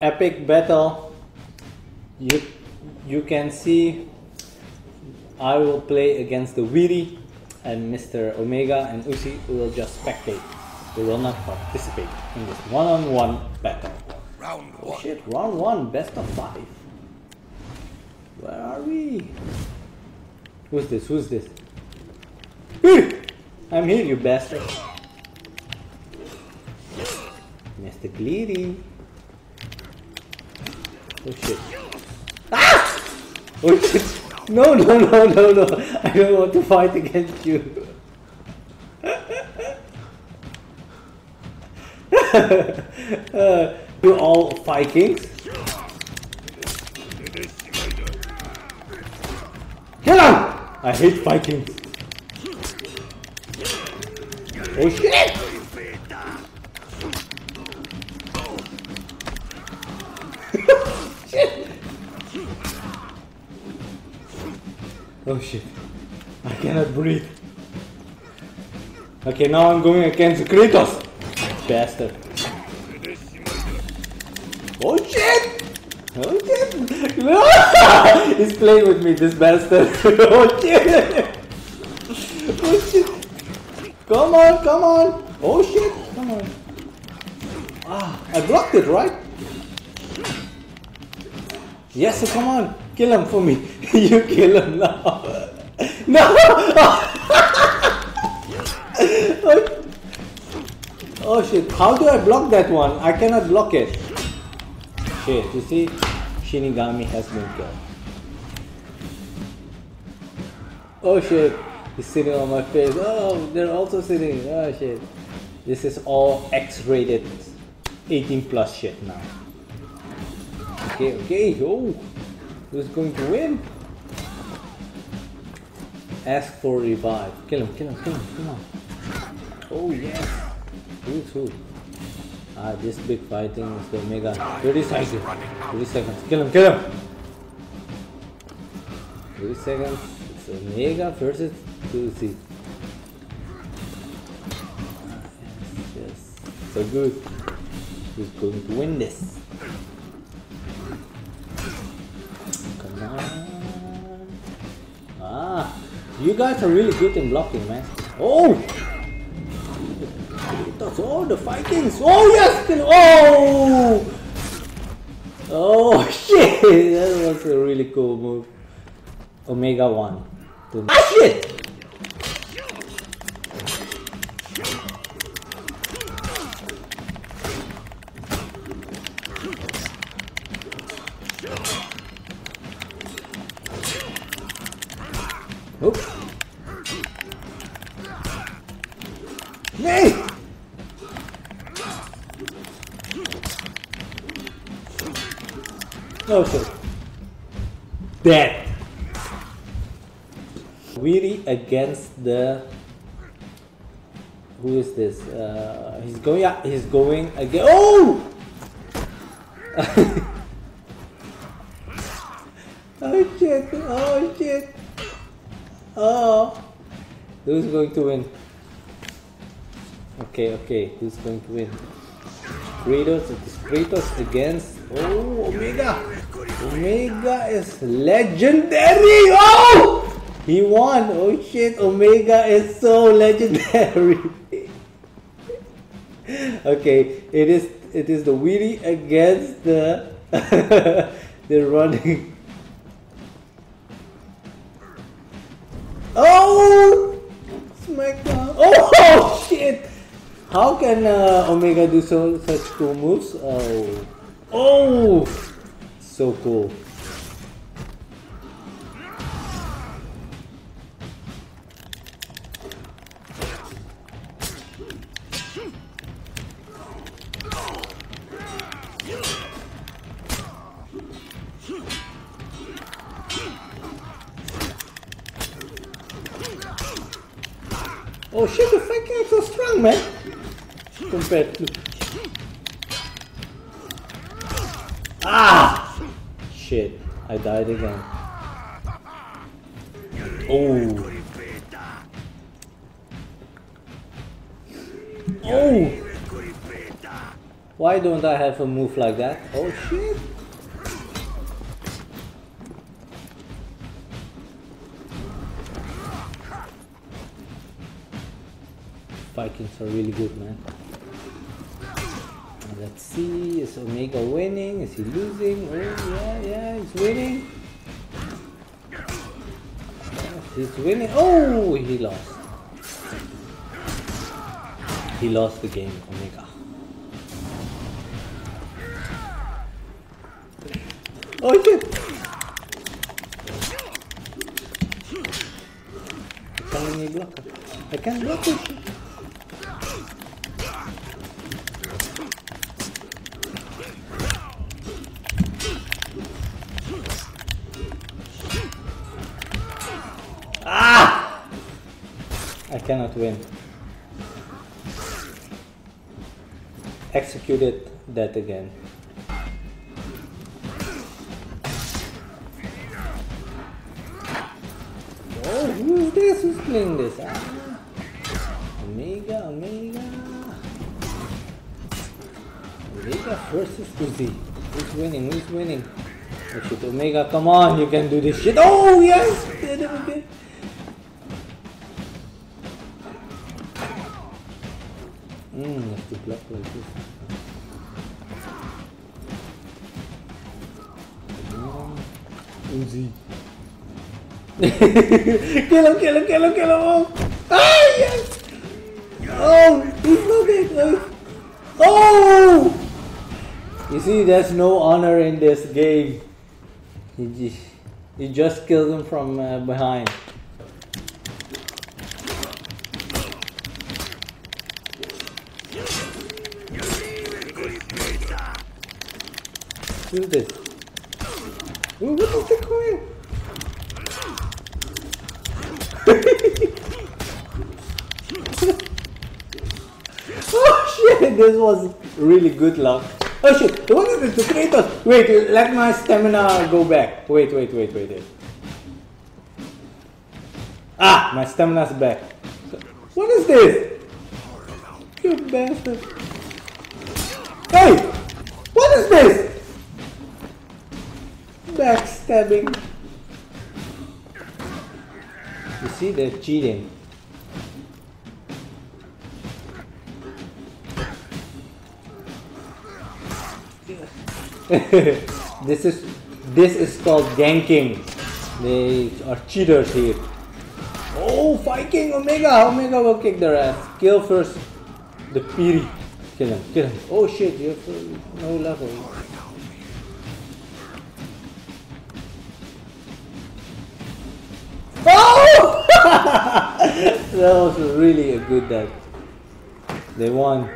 epic battle you you can see I will play against the Wierri and Mr. Omega and Uzi will just spectate. They will not participate in this one-on-one -on -one battle. Round oh one. shit, round one, best of five. Where are we? Who's this? Who's this? I'm here, you bastard. Mr. Gleedy. Oh shit. Ah! Oh shit. No, no, no, no, no. I don't want to fight against you. uh, you all Vikings? Kill him! I hate Vikings. Oh shit! Oh shit. I cannot breathe. Okay, now I'm going against Kratos. Bastard. Oh shit! Oh shit! No! He's playing with me, this bastard. oh shit! Oh shit! Come on, come on! Oh shit! Come on. Ah, I blocked it, right? Yes, so come on, kill him for me. you kill him now. no! oh. oh shit, how do I block that one? I cannot block it. Shit, you see? Shinigami has been killed. Oh shit, he's sitting on my face. Oh, they're also sitting. Oh shit. This is all X-rated 18 plus shit now. Okay, okay, oh, who's going to win? Ask for revive. Kill him, kill him, kill him, come on. Oh yes. Who's who? Ah, this big fighting is the Omega. 30 seconds. 30 seconds. Kill him, kill him! 30 seconds. It's Omega versus Uzi. Yes, yes. So good. Who's going to win this? You guys are really good in blocking, man. Oh! That's all the Vikings. Oh yes! Oh! Oh shit! That was a really cool move. Omega one. Ah shit! Shit. Dead. Wierri against the. Who is this? Uh, he's going. He's going again. Oh! oh shit! Oh shit! Oh! Who's going to win? Okay, okay. Who's going to win? Kratos, it is Kratos against oh Omega. Omega is legendary. Oh, he won. Oh shit, Omega is so legendary. okay, it is it is the Wierri against the the running. Oh, Smackdown. Oh shit. How can uh, Omega do so such cool moves? Oh, oh, so cool. Oh shit, the is so strong, man. Ah! Shit, I died again. Oh. Oh! Why don't I have a move like that? Oh shit! Vikings are really good, man. Let's see, is Omega winning? Is he losing? Oh, yeah, yeah, he's winning. He's winning. Oh, he lost. He lost the game, Omega. Oh shit! I can't block it. I can't block it. I cannot win. Executed that again. Oh, who's this? Who's playing this? Ah. Omega, Omega. Omega versus Uzi. Who's winning? Who's winning? Oh shit, Omega, come on, you can do this shit. Oh, yes! Did it again. Mm, you have to block like this. Uzi. kill him, kill him, kill him, kill him! Oh, ah, yes! Oh, he's looking! Oh! You see, there's no honor in this game. You just, you just killed him from uh, behind. Who's this? Ooh, what is the coin? oh shit, this was really good luck. Oh shit, what is this? The Kratos! Wait, let my stamina go back. Wait, wait, wait, wait, wait. Ah, my stamina's back. What is this? You bastard. Hey! What is this? Backstabbing. You see, they're cheating. this is this is called ganking. They are cheaters here. Oh, Viking Omega! Omega will kick their ass. Kill first the Piri. Kill him, kill him. Oh shit, you have no level. Oh! that was really a good death. They won.